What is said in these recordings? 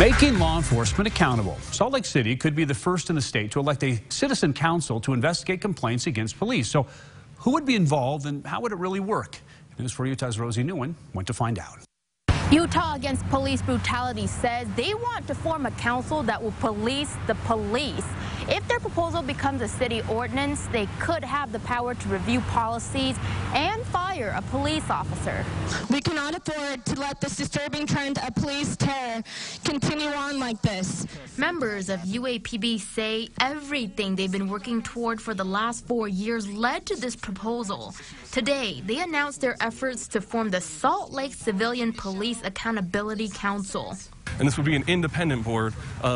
Making law enforcement accountable. Salt Lake City could be the first in the state to elect a citizen council to investigate complaints against police. So, who would be involved and how would it really work? News 4 Utah's Rosie Nguyen went to find out. Utah Against Police Brutality says they want to form a council that will police the police. If their proposal becomes a city ordinance, they could have the power to review policies and fire a police officer. We cannot afford to let this disturbing trend of police terror continue on like this. Members of UAPB say everything they've been working toward for the last four years led to this proposal. Today, they announced their efforts to form the Salt Lake Civilian Police Accountability Council. And this would be an independent board uh,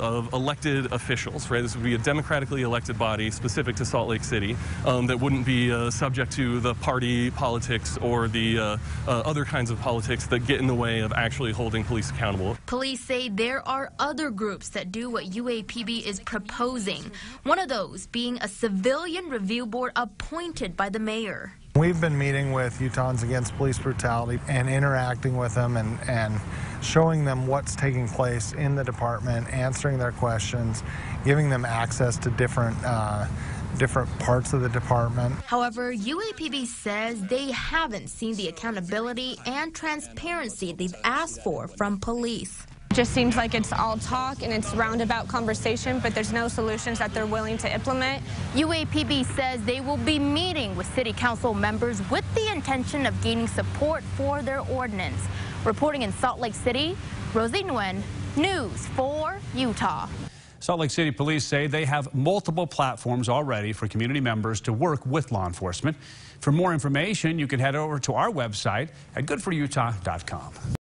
of elected officials, right? This would be a democratically elected body specific to Salt Lake City um, that wouldn't be uh, subject to the party politics or the uh, uh, other kinds of politics that get in the way of actually holding police accountable. Police say there are other groups that do what UAPB is proposing. One of those being a civilian review board appointed by the mayor. We've been meeting with Utahns Against Police Brutality and interacting with them and, and showing them what's taking place in the department, answering their questions, giving them access to different uh, different parts of the department. However, UAPB says they haven't seen the accountability and transparency they've asked for from police just seems like it's all talk and it's roundabout conversation, but there's no solutions that they're willing to implement. UAPB says they will be meeting with city council members with the intention of gaining support for their ordinance. Reporting in Salt Lake City, Rosie Nguyen, News 4 Utah. Salt Lake City police say they have multiple platforms already for community members to work with law enforcement. For more information, you can head over to our website at good4utah.com.